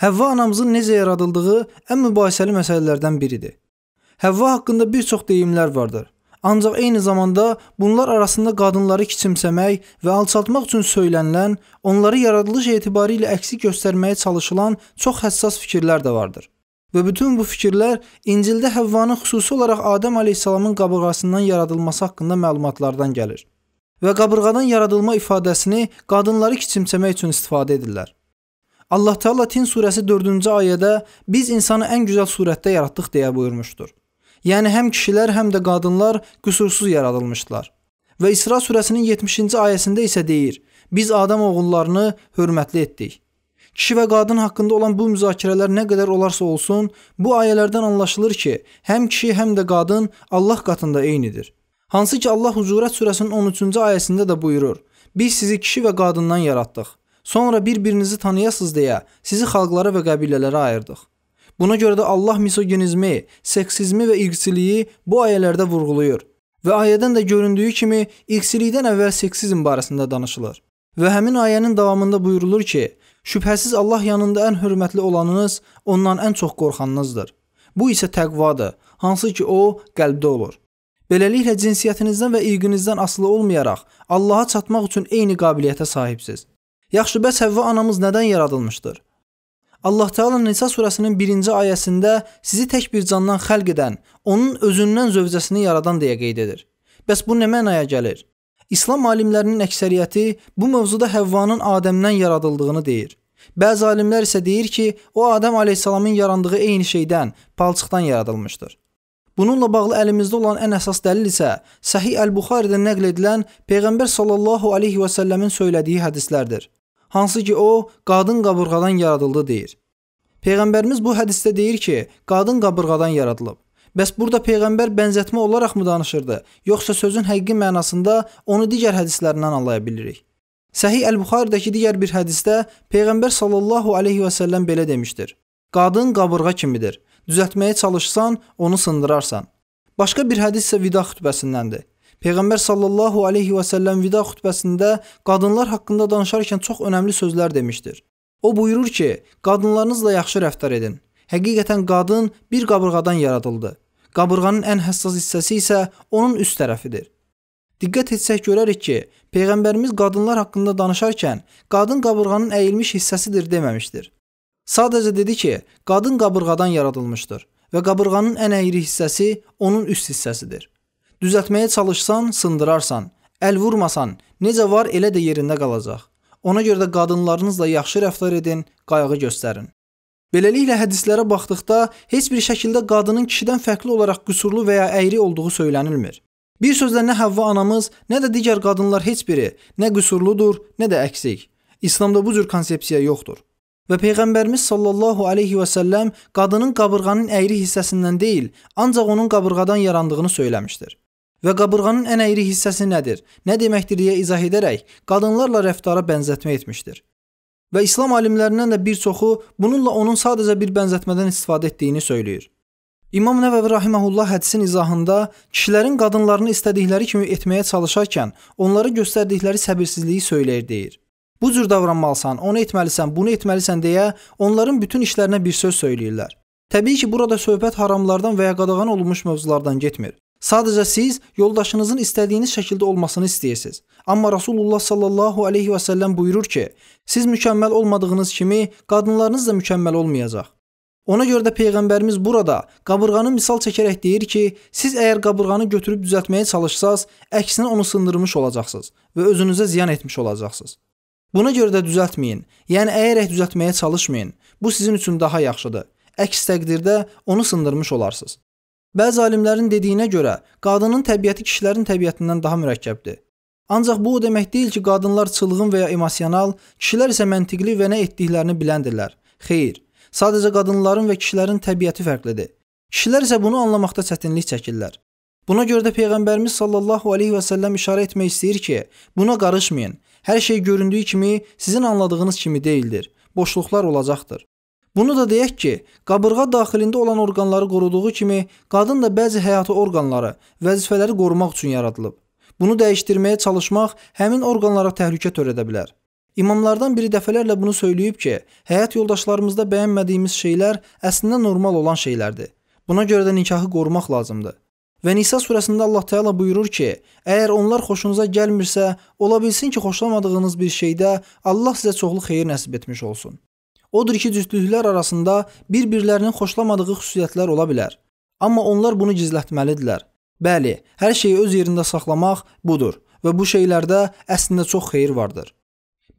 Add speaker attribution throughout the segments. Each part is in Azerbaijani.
Speaker 1: Həvva anamızın necə yaradıldığı ən mübahisəli məsələlərdən biridir. Həvva haqqında bir çox deyimlər vardır. Ancaq eyni zamanda bunlar arasında qadınları kiçimsəmək və alçaltmaq üçün söylənilən, onları yaradılış etibarilə əksik göstərməyə çalışılan çox həssas fikirlər də vardır. Və bütün bu fikirlər İncildə Həvvanın xüsusi olaraq Adəm əleyhissalamın qabırğasından yaradılması haqqında məlumatlardan gəlir. Və qabırğadan yaradılma ifadəsini qadınları kiçimsəmək üçün istifadə edirlər. Allah Teala Tin surəsi 4-cü ayədə biz insanı ən gözəl surətdə yaratdıq deyə buyurmuşdur. Yəni həm kişilər, həm də qadınlar qüsursuz yaradılmışdılar. Və İsra surəsinin 70-ci ayəsində isə deyir: Biz Adəm oğullarını hörmətli etdik. Kişi və qadın haqqında olan bu müzakirələr nə qədər olarsa olsun, bu ayələrdən anlaşılır ki, həm kişi, həm də qadın Allah qatında eynidir. Hansı ki Allah Hucurat surəsinin 13-cü ayəsində də buyurur: Biz sizi kişi və qadından yaratdıq. Sonra bir-birinizi tanıyasınız deyə sizi xalqlara və qəbilələrə ayırdıq. Buna görə də Allah misoginizmi, seksizmi və irqçiliyi bu ayələrdə vurğulayır. Və ayədən də göründüyü kimi irqçilikdən əvvəl seksizm barəsində danışılır. Və həmin ayənin davamında buyurulur ki, şübhəsiz Allah yanında ən hörmətli olanınız ondan ən çox qorxanınızdır. Bu isə təqvadır, hansı ki o qəlbdə olur. Beləliklə cinsiyyətinizdən və irqinizdən asılı olmayaraq Allaha çatmaq üçün eyni qabiliyyətə sahibsiz. Yaxşı, bəs Həvva anamız nədən yaradılmışdır? Allah Teala Nisa surəsinin 1-ci ayəsində sizi tək bir candan xəlq edən, onun özündən zövcəsini yaradan deyə qeyd edir. Bəs bu nə mənaya gəlir? İslam alimlərinin əksəriyyəti bu mövzuda Həvvanın Adəmdən yaradıldığını deyir. Bəzi alimlər isə deyir ki, o Adəm əleyhissalamın yarandığı eyni şeydən, palçıqdan yaradılmışdır. Bununla bağlı əlimizdə olan ən əsas dəlil isə Səhih Əl-Buxaridə nəql edilən Peyğəmbər sallallahu alayhi və səlləmin söylədiyi hədislərdir hansı ki o qadın qabırğadan yaradıldı deyir. Peyğəmbərimiz bu hədisdə deyir ki, qadın qabırğadan yaradılıb. Bəs burada peyğəmbər bənzətmə olaraqmı danışırdı, yoxsa sözün həqiqi mənasında onu digər hədislərindən anlaya bilirik? Səhih Əl-Buxaridəki digər bir hədisdə peyğəmbər sallallahu alayhi və səlləm belə demişdir: Qadın qabırğa kimidir. Düzəltməyə çalışsan, onu sındırarsan. Başqa bir hədis isə vida xutbəsindəndir. Peyğəmbər sallallahu alayhi və səlləm vida xutbəsində qadınlar haqqında danışarkən çox önəmli sözlər demişdir. O buyurur ki, qadınlarınızla yaxşı rəftar edin. Həqiqətən qadın bir qabırğadan yaradıldı. Qabırğanın ən həssas hissəsi isə onun üst tərəfidir. Diqqət etsək görərik ki, peyğəmbərimiz qadınlar haqqında danışarkən qadın qabırğanın əyilmiş hissəsidir deməmişdir. Sadəcə dedi ki, qadın qabırğadan yaradılmışdır və qabırğanın ən əyri hissəsi onun üst hissəsidir. Düzəltməyə çalışsan, sındırarsan. Əl vurmasan, necə var elə də yerində qalacaq. Ona görə də qadınlarınızla yaxşı rəftar edin, qayğı göstərin. Beləliklə hədislərə baxdıqda heç bir şəkildə qadının kişidən fərqli olaraq qüsurlu və ya əyri olduğu söylənilmir. Bir sözlə nə Həvva anamız, nə də digər qadınlar heç biri nə qüsurludur, nə də əksik. İslamda bu cür konsepsiya yoxdur. Və peyğəmbərimiz sallallahu alayhi və səlləm qadının qabırğanın əyri hissəsindən deyil, ancaq onun qabırğadan yarandığını söyləmişdir və qabırğanın ən əyri hissəsi nədir, nə deməkdir deyə izah edərək qadınlarla rəftara bənzətmə etmişdir. Və İslam alimlərindən də bir çoxu bununla onun sadəcə bir bənzətmədən istifadə etdiyini söyləyir. İmam Nəvəvi rahimehullah hədisin izahında kişilərin qadınlarını istədikləri kimi etməyə çalışarkən onlara göstərdikləri səbirsizliyi söyləyir deyir. Bu cür davranmalısan, onu etməlisən, bunu etməlisən deyə onların bütün işlərinə bir söz söyləyirlər. Təbii ki, burada söhbət haramlardan və ya qadağan olunmuş mövzulardan getmir. Sadəcə siz yoldaşınızın istədiyiniz şəkildə olmasını istəyirsiniz. Amma Rasulullah sallallahu alayhi və səlləm buyurur ki, siz mükəmməl olmadığınız kimi qadınlarınız da mükəmməl olmayacaq. Ona görə də peyğəmbərimiz burada qabırğanı misal çəkərək deyir ki, siz əgər qabırğanı götürüb düzəltməyə çalışsaz, əksinə onu sındırmış olacaqsınız və özünüzə ziyan etmiş olacaqsınız. Buna görə də düzəltməyin. Yəni əyərək düzəltməyə çalışmayın. Bu sizin üçün daha yaxşıdır. Əks təqdirdə onu sındırmış olarsınız. Bəzi alimlərin dediyinə görə qadının təbiəti kişilərin təbiətindən daha mürəkkəbdir. Ancaq bu o demək deyil ki, qadınlar çılğın və ya emosional, kişilər isə məntiqli və nə etdiklərini biləndirlər. Xeyr, sadəcə qadınların və kişilərin təbiəti fərqlidir. Kişilər isə bunu anlamaqda çətinlik çəkirlər. Buna görə də peyğəmbərimiz sallallahu alayhi və səlləm işarə etmək istəyir ki, buna qarışmayın. Hər şey göründüyü kimi sizin anladığınız kimi deyildir. Boşluqlar olacaqdır. Bunu da deyək ki, qabırğa daxilində olan orqanları qoruduğu kimi, qadın da bəzi həyati orqanları, vəzifələri qorumaq üçün yaradılıb. Bunu dəyişdirməyə çalışmaq həmin orqanlara təhlükə törədə bilər. İmamlardan biri dəfələrlə bunu söyləyib ki, həyat yoldaşlarımızda bəyənmədiyimiz şeylər əslində normal olan şeylərdir. Buna görə də nikahı qorumaq lazımdır. Və Nisa surəsində Allah Teala buyurur ki, əgər onlar xoşunuza gəlmirsə, ola bilsin ki, xoşlamadığınız bir şeydə Allah sizə çoxlu xeyir nəsib etmiş olsun. Odur ki, cütlüklər arasında bir-birlərinin xoşlamadığı xüsusiyyətlər ola bilər. Amma onlar bunu gizlətməlidirlər. Bəli, hər şeyi öz yerində saxlamaq budur və bu şeylərdə əslində çox xeyir vardır.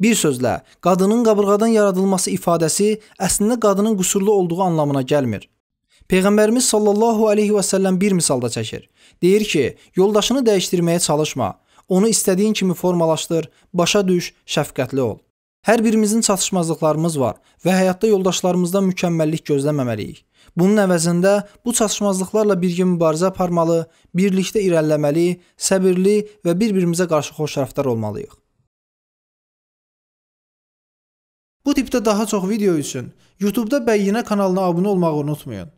Speaker 1: Bir sözlə, qadının qabırğadan yaradılması ifadəsi əslində qadının qüsurlu olduğu anlamına gəlmir. Peyğəmbərimiz sallallahu alayhi və səlləm bir misalda çəkir. Deyir ki, yoldaşını dəyişdirməyə çalışma. Onu istədiyin kimi formalaşdır, başa düş, şəfqətli ol. Hər birimizin çatışmazlıqlarımız var və həyatda yoldaşlarımızdan mükəmməllik gözləməməliyik. Bunun əvəzində bu çatışmazlıqlarla birgə mübarizə aparmalı, birlikdə irəliləməli, səbirli və bir-birimizə qarşı xoşrəftar olmalıyıq. Bu tipdə daha çox video üçün YouTube-da Bəyyinə kanalına abunə olmağı unutmayın.